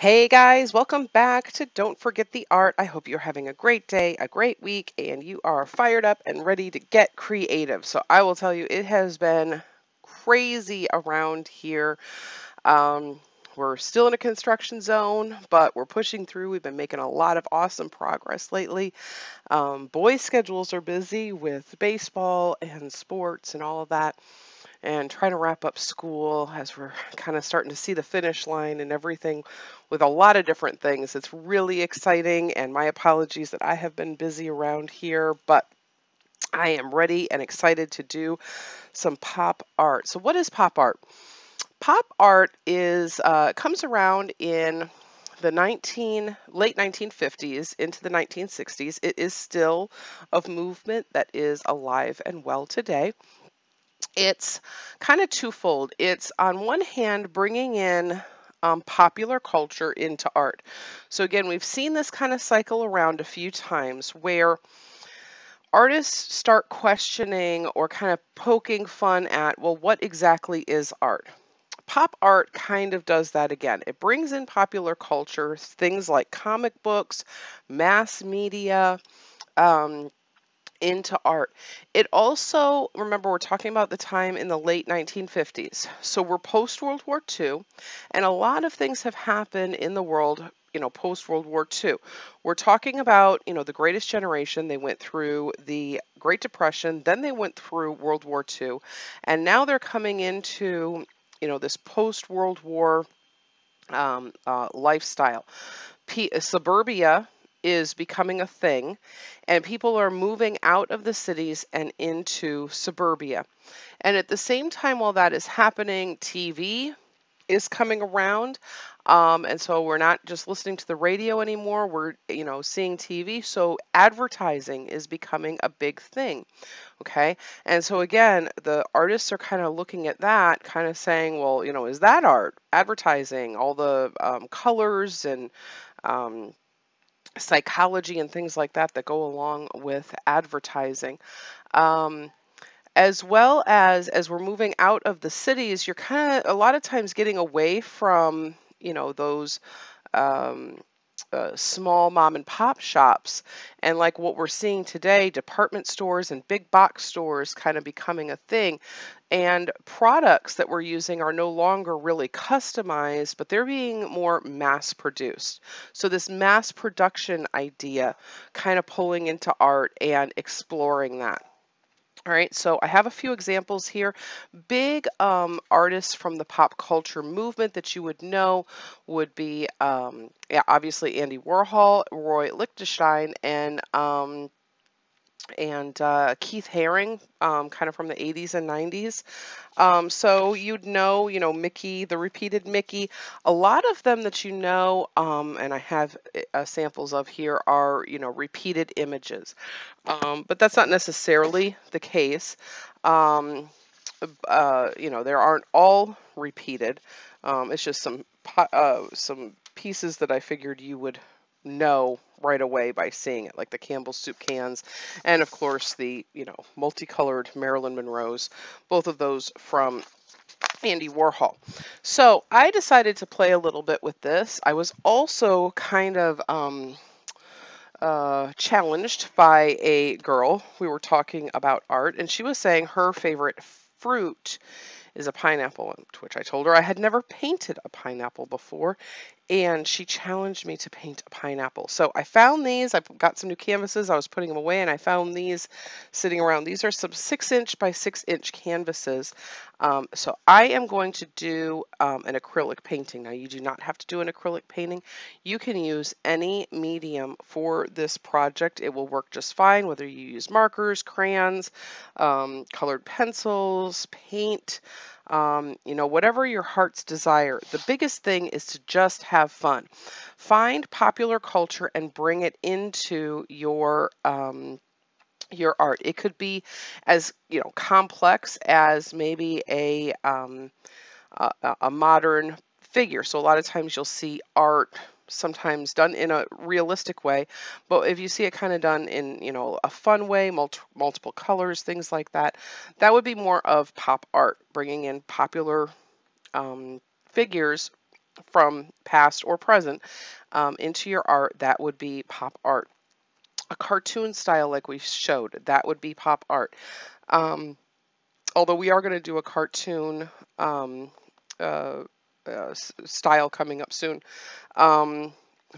Hey guys, welcome back to Don't Forget the Art. I hope you're having a great day, a great week, and you are fired up and ready to get creative. So I will tell you, it has been crazy around here. Um, we're still in a construction zone, but we're pushing through. We've been making a lot of awesome progress lately. Um, boys' schedules are busy with baseball and sports and all of that and trying to wrap up school as we're kind of starting to see the finish line and everything with a lot of different things. It's really exciting, and my apologies that I have been busy around here, but I am ready and excited to do some pop art. So, what is pop art? Pop art is uh, comes around in the 19 late 1950s into the 1960s. It is still of movement that is alive and well today it's kind of twofold. It's on one hand bringing in um, popular culture into art. So again, we've seen this kind of cycle around a few times where artists start questioning or kind of poking fun at, well, what exactly is art? Pop art kind of does that again. It brings in popular culture, things like comic books, mass media, um, into art. It also, remember, we're talking about the time in the late 1950s. So we're post World War II, and a lot of things have happened in the world, you know, post World War II. We're talking about, you know, the greatest generation. They went through the Great Depression, then they went through World War II, and now they're coming into, you know, this post World War um, uh, lifestyle. P- suburbia is becoming a thing, and people are moving out of the cities and into suburbia. And at the same time, while that is happening, TV is coming around. Um, and so we're not just listening to the radio anymore. We're, you know, seeing TV. So advertising is becoming a big thing. Okay. And so again, the artists are kind of looking at that, kind of saying, well, you know, is that art? Advertising, all the um, colors and um, psychology and things like that that go along with advertising. Um, as well as as we're moving out of the cities, you're kind of a lot of times getting away from you know those um, uh, small mom and pop shops. And like what we're seeing today department stores and big box stores kind of becoming a thing. And products that we're using are no longer really customized but they're being more mass produced so this mass production idea kind of pulling into art and exploring that all right, so I have a few examples here. Big um, artists from the pop culture movement that you would know would be um, yeah, obviously Andy Warhol, Roy Lichtenstein, and um, and uh, Keith Haring, um, kind of from the 80s and 90s. Um, so you'd know, you know, Mickey, the repeated Mickey. A lot of them that you know, um, and I have uh, samples of here, are, you know, repeated images. Um, but that's not necessarily the case. Um, uh, you know, there aren't all repeated. Um, it's just some uh, some pieces that I figured you would know right away by seeing it, like the Campbell soup cans, and of course the, you know, multicolored Marilyn Monroe's, both of those from Andy Warhol. So I decided to play a little bit with this. I was also kind of um, uh, challenged by a girl. We were talking about art, and she was saying her favorite fruit is a pineapple, which I told her I had never painted a pineapple before, and she challenged me to paint a pineapple. So I found these. I've got some new canvases. I was putting them away, and I found these sitting around. These are some six inch by six inch canvases. Um, so I am going to do um, an acrylic painting. Now you do not have to do an acrylic painting. You can use any medium for this project. It will work just fine, whether you use markers, crayons, um, colored pencils, paint, um, you know, whatever your heart's desire. The biggest thing is to just have fun. Find popular culture and bring it into your um, your art. It could be as you know complex as maybe a um, a, a modern figure. So a lot of times you'll see art sometimes done in a realistic way, but if you see it kind of done in, you know, a fun way, multi multiple colors, things like that, that would be more of pop art, bringing in popular um, figures from past or present um, into your art, that would be pop art. A cartoon style like we showed, that would be pop art. Um, although we are going to do a cartoon um, uh, uh, style coming up soon. Um,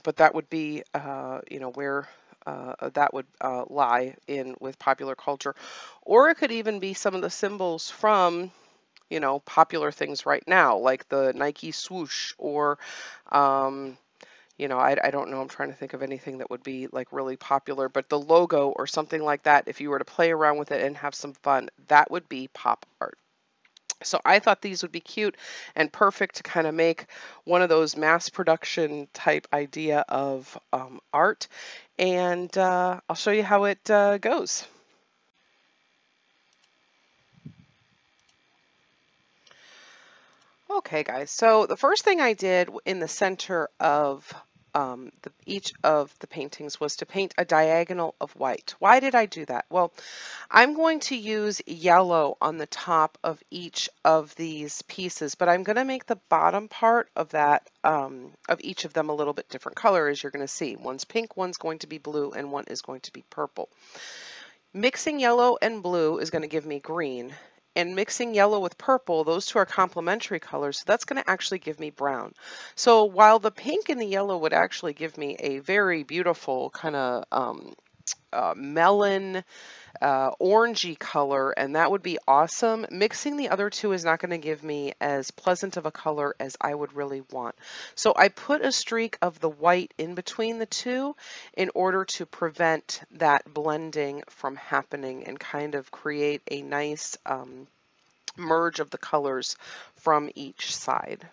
but that would be, uh, you know, where uh, that would uh, lie in with popular culture. Or it could even be some of the symbols from, you know, popular things right now, like the Nike swoosh or, um, you know, I, I don't know, I'm trying to think of anything that would be like really popular, but the logo or something like that, if you were to play around with it and have some fun, that would be pop art. So I thought these would be cute and perfect to kind of make one of those mass production type idea of um, art. And uh, I'll show you how it uh, goes. Okay guys, so the first thing I did in the center of um, the, each of the paintings was to paint a diagonal of white. Why did I do that? Well, I'm going to use yellow on the top of each of these pieces, but I'm going to make the bottom part of that, um, of each of them a little bit different color as you're going to see. One's pink, one's going to be blue, and one is going to be purple. Mixing yellow and blue is going to give me green, and mixing yellow with purple, those two are complementary colors, so that's going to actually give me brown. So while the pink and the yellow would actually give me a very beautiful kind of um, uh, melon, uh, orangey color, and that would be awesome. Mixing the other two is not going to give me as pleasant of a color as I would really want. So I put a streak of the white in between the two in order to prevent that blending from happening and kind of create a nice um, merge of the colors from each side.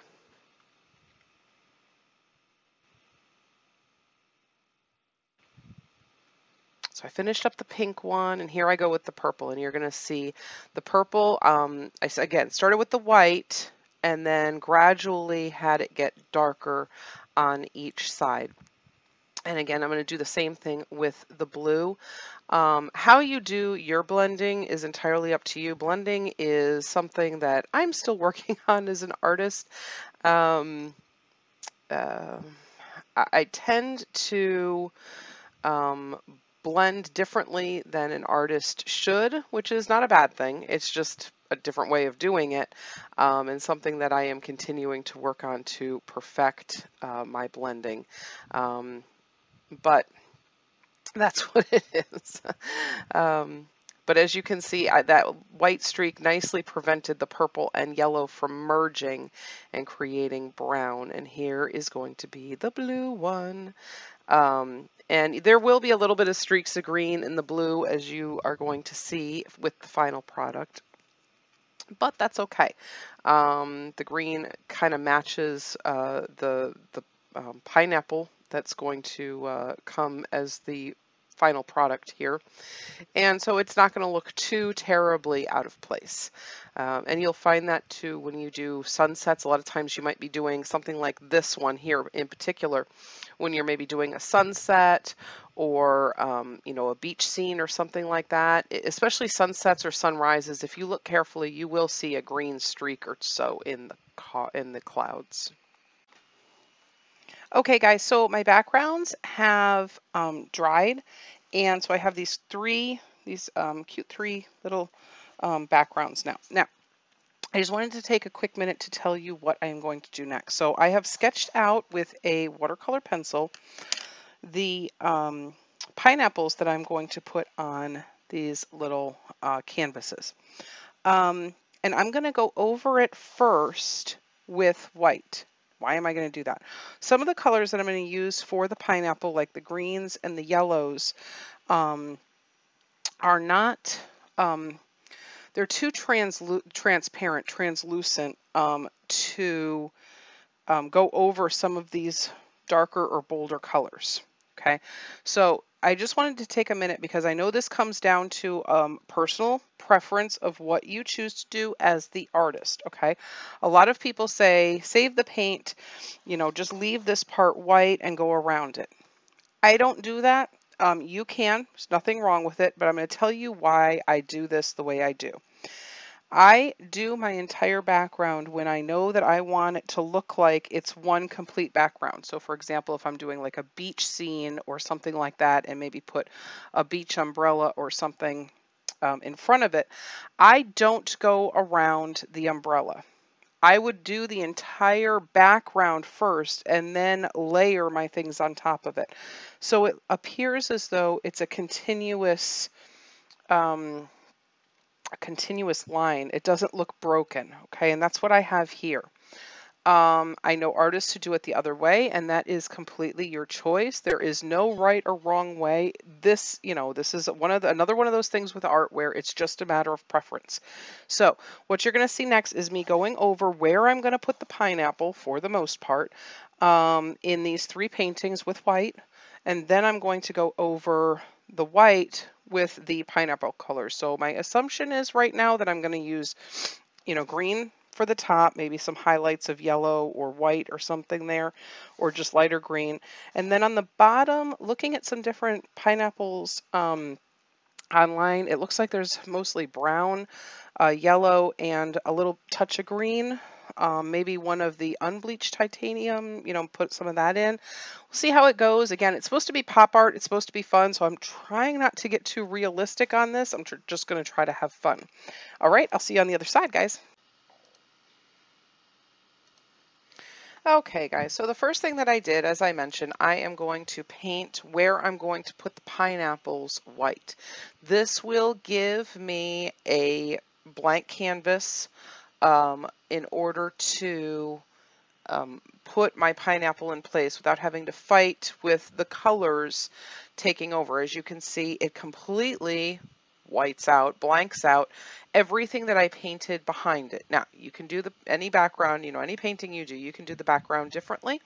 So I finished up the pink one and here I go with the purple and you're going to see the purple, um, I again started with the white and then gradually had it get darker on each side. And again, I'm going to do the same thing with the blue. Um, how you do your blending is entirely up to you. Blending is something that I'm still working on as an artist. Um, uh, I, tend to um, blend differently than an artist should, which is not a bad thing. It's just a different way of doing it um, and something that I am continuing to work on to perfect uh, my blending. Um, but that's what it is. um, but as you can see, I, that white streak nicely prevented the purple and yellow from merging and creating brown. And here is going to be the blue one. Um, and there will be a little bit of streaks of green in the blue as you are going to see with the final product. But that's okay. Um, the green kind of matches uh, the, the um, pineapple that's going to uh, come as the final product here. And so it's not going to look too terribly out of place. Um, and you'll find that too when you do sunsets. A lot of times you might be doing something like this one here in particular, when you're maybe doing a sunset or um, you know a beach scene or something like that. Especially sunsets or sunrises. If you look carefully, you will see a green streak or so in the in the clouds. Okay guys, so my backgrounds have um, dried and so I have these three, these um, cute three little um, backgrounds now. Now, I just wanted to take a quick minute to tell you what I am going to do next. So I have sketched out with a watercolor pencil the um, pineapples that I'm going to put on these little uh, canvases. Um, and I'm going to go over it first with white. Why am I going to do that? Some of the colors that I'm going to use for the pineapple, like the greens and the yellows, um, are not, um, they're too translu transparent, translucent um, to um, go over some of these darker or bolder colors. Okay, so I just wanted to take a minute because I know this comes down to um, personal preference of what you choose to do as the artist, okay? A lot of people say, save the paint, you know, just leave this part white and go around it. I don't do that. Um, you can, there's nothing wrong with it, but I'm going to tell you why I do this the way I do. I do my entire background when I know that I want it to look like it's one complete background. So for example, if I'm doing like a beach scene or something like that and maybe put a beach umbrella or something um, in front of it, I don't go around the umbrella. I would do the entire background first and then layer my things on top of it. So it appears as though it's a continuous um, a continuous line. It doesn't look broken, okay? And that's what I have here. Um, I know artists who do it the other way, and that is completely your choice. There is no right or wrong way. This, you know, this is one of the, another one of those things with art where it's just a matter of preference. So what you're going to see next is me going over where I'm going to put the pineapple for the most part um, in these three paintings with white, and then I'm going to go over the white with the pineapple colors. So my assumption is right now that I'm going to use, you know, green for the top, maybe some highlights of yellow or white or something there, or just lighter green. And then on the bottom, looking at some different pineapples um, online, it looks like there's mostly brown, uh, yellow, and a little touch of green. Um, maybe one of the unbleached titanium, you know, put some of that in. We'll see how it goes. Again, it's supposed to be pop art. It's supposed to be fun. So I'm trying not to get too realistic on this. I'm just going to try to have fun. All right. I'll see you on the other side, guys. Okay guys, so the first thing that I did, as I mentioned, I am going to paint where I'm going to put the pineapples white. This will give me a blank canvas um, in order to um, put my pineapple in place without having to fight with the colors taking over. As you can see, it completely whites out, blanks out everything that I painted behind it. Now, you can do the any background, you know, any painting you do, you can do the background differently.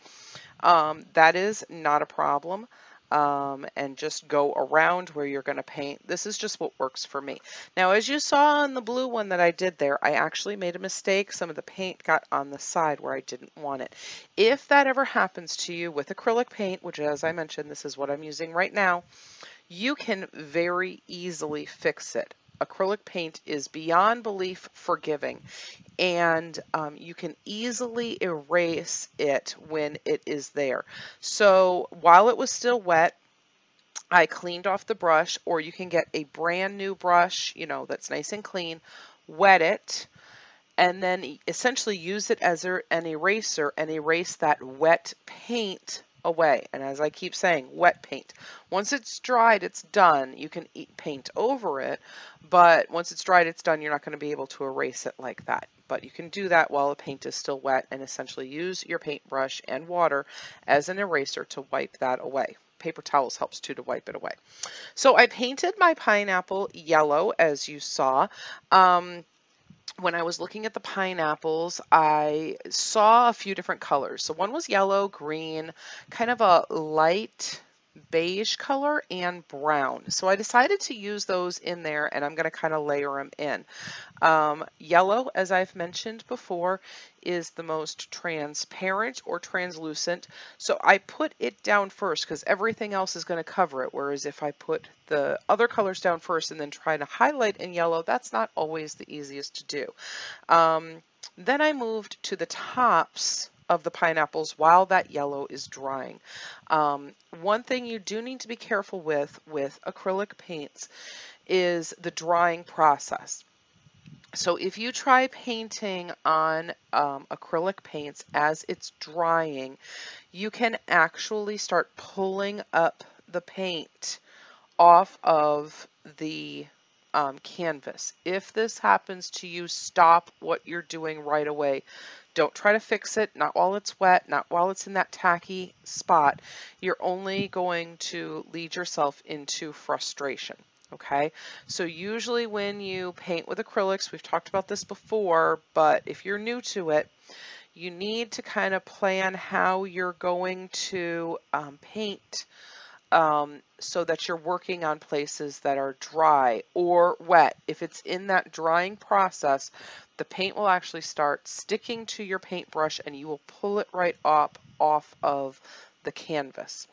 Um, that is not a problem. Um, and just go around where you're going to paint. This is just what works for me. Now, as you saw on the blue one that I did there, I actually made a mistake. Some of the paint got on the side where I didn't want it. If that ever happens to you with acrylic paint, which as I mentioned, this is what I'm using right now, you can very easily fix it. Acrylic paint is beyond belief forgiving and um, you can easily erase it when it is there. So while it was still wet, I cleaned off the brush or you can get a brand new brush, you know, that's nice and clean, wet it, and then essentially use it as an eraser and erase that wet paint away. And as I keep saying, wet paint. Once it's dried, it's done. You can eat paint over it, but once it's dried, it's done. You're not going to be able to erase it like that. But you can do that while the paint is still wet and essentially use your paintbrush and water as an eraser to wipe that away paper towels helps too to wipe it away. So I painted my pineapple yellow as you saw. Um, when I was looking at the pineapples, I saw a few different colors. So one was yellow, green, kind of a light beige color and brown. So I decided to use those in there and I'm going to kind of layer them in. Um, yellow, as I've mentioned before, is the most transparent or translucent. So I put it down first because everything else is going to cover it. Whereas if I put the other colors down first and then try to highlight in yellow, that's not always the easiest to do. Um, then I moved to the tops of the pineapples while that yellow is drying. Um, one thing you do need to be careful with with acrylic paints is the drying process. So if you try painting on um, acrylic paints as it's drying, you can actually start pulling up the paint off of the um, canvas. If this happens to you, stop what you're doing right away. Don't try to fix it, not while it's wet, not while it's in that tacky spot. You're only going to lead yourself into frustration. Okay, so usually when you paint with acrylics, we've talked about this before, but if you're new to it, you need to kind of plan how you're going to um, paint um, so that you're working on places that are dry or wet. If it's in that drying process, the paint will actually start sticking to your paintbrush and you will pull it right up off of the canvas.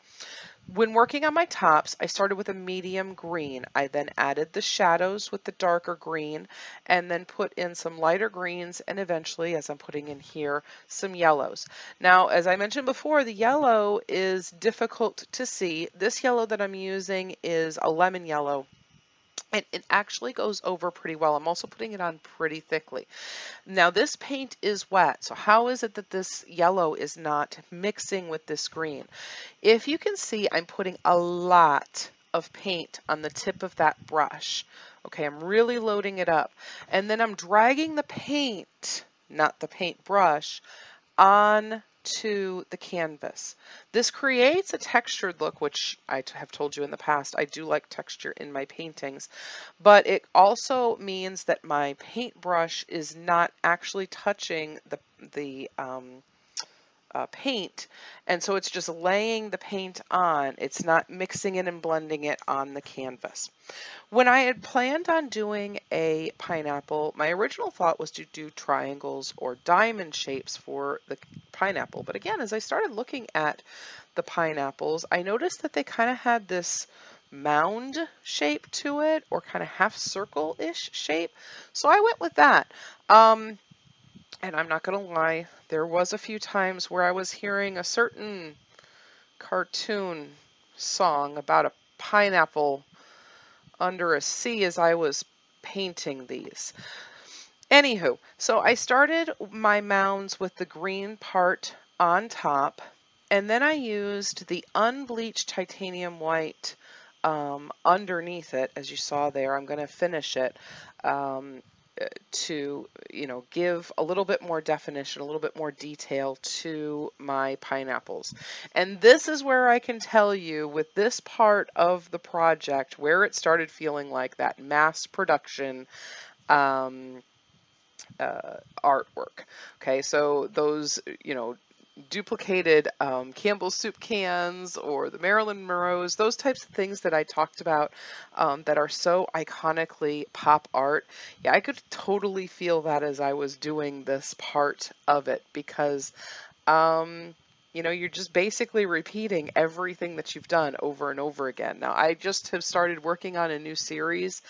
When working on my tops, I started with a medium green. I then added the shadows with the darker green and then put in some lighter greens and eventually, as I'm putting in here, some yellows. Now, as I mentioned before, the yellow is difficult to see. This yellow that I'm using is a lemon yellow and it actually goes over pretty well. I'm also putting it on pretty thickly. Now this paint is wet, so how is it that this yellow is not mixing with this green? If you can see, I'm putting a lot of paint on the tip of that brush. Okay, I'm really loading it up. And then I'm dragging the paint, not the paint brush, on to the canvas. This creates a textured look, which I have told you in the past, I do like texture in my paintings, but it also means that my paintbrush is not actually touching the, the um, uh, paint and so it's just laying the paint on. It's not mixing it and blending it on the canvas. When I had planned on doing a pineapple my original thought was to do triangles or diamond shapes for the pineapple but again as I started looking at the pineapples I noticed that they kind of had this mound shape to it or kind of half circle-ish shape so I went with that. Um, and I'm not going to lie, there was a few times where I was hearing a certain cartoon song about a pineapple under a sea as I was painting these. Anywho, so I started my mounds with the green part on top, and then I used the unbleached titanium white um, underneath it, as you saw there. I'm going to finish it. Um, to, you know, give a little bit more definition, a little bit more detail to my pineapples. And this is where I can tell you with this part of the project where it started feeling like that mass production um, uh, artwork. Okay, so those, you know, duplicated um, Campbell's soup cans or the Marilyn Monroe's, those types of things that I talked about um, that are so iconically pop art. Yeah, I could totally feel that as I was doing this part of it because um, you know, you're just basically repeating everything that you've done over and over again. Now, I just have started working on a new series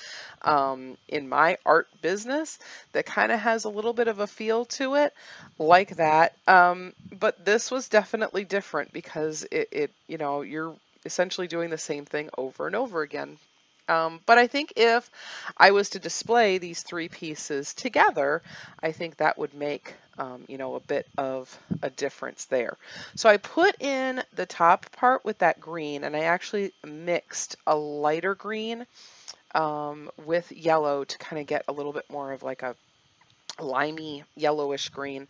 um, in my art business that kind of has a little bit of a feel to it like that. Um, but this was definitely different because it, it, you know, you're essentially doing the same thing over and over again um, but I think if I was to display these three pieces together, I think that would make, um, you know, a bit of a difference there. So I put in the top part with that green and I actually mixed a lighter green um, with yellow to kind of get a little bit more of like a limey yellowish green.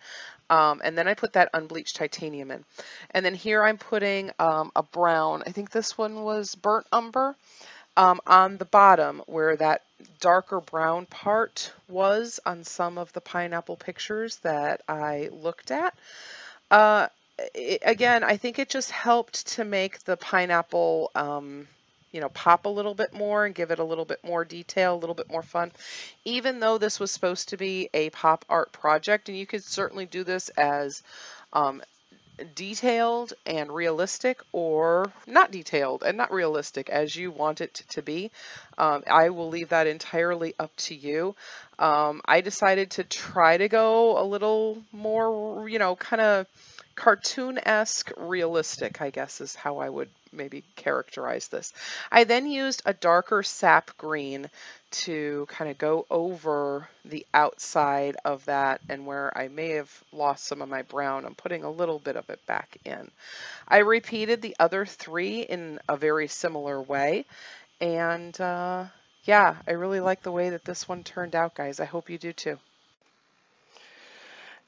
Um, and then I put that unbleached titanium in. And then here I'm putting um, a brown, I think this one was burnt umber um, on the bottom where that darker brown part was on some of the pineapple pictures that I looked at. Uh, it, again, I think it just helped to make the pineapple, um, you know, pop a little bit more and give it a little bit more detail, a little bit more fun. Even though this was supposed to be a pop art project, and you could certainly do this as um, detailed and realistic or not detailed and not realistic as you want it to be. Um, I will leave that entirely up to you. Um, I decided to try to go a little more, you know, kind of cartoon-esque realistic, I guess is how I would maybe characterize this. I then used a darker sap green to kind of go over the outside of that and where I may have lost some of my brown, I'm putting a little bit of it back in. I repeated the other three in a very similar way and uh, yeah, I really like the way that this one turned out, guys. I hope you do too.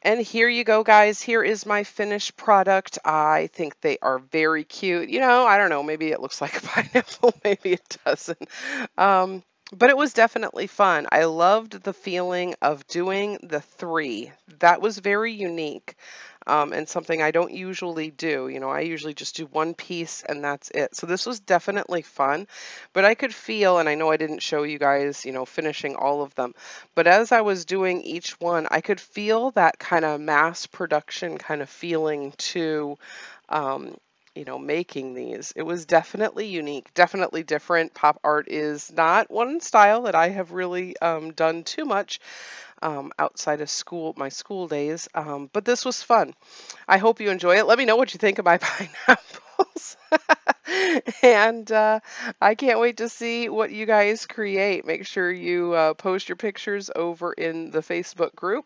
And here you go, guys. Here is my finished product. I think they are very cute. You know, I don't know, maybe it looks like a pineapple, maybe it doesn't. Um, but it was definitely fun. I loved the feeling of doing the three. That was very unique um, and something I don't usually do. You know, I usually just do one piece and that's it. So this was definitely fun, but I could feel, and I know I didn't show you guys, you know, finishing all of them, but as I was doing each one, I could feel that kind of mass production kind of feeling to um, you know, making these. It was definitely unique, definitely different. Pop art is not one style that I have really um, done too much um, outside of school, my school days, um, but this was fun. I hope you enjoy it. Let me know what you think of my pineapples. and uh, I can't wait to see what you guys create. Make sure you uh, post your pictures over in the Facebook group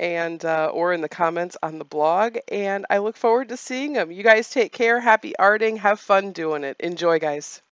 and uh, or in the comments on the blog. And I look forward to seeing them. You guys take care. Happy arting. Have fun doing it. Enjoy, guys.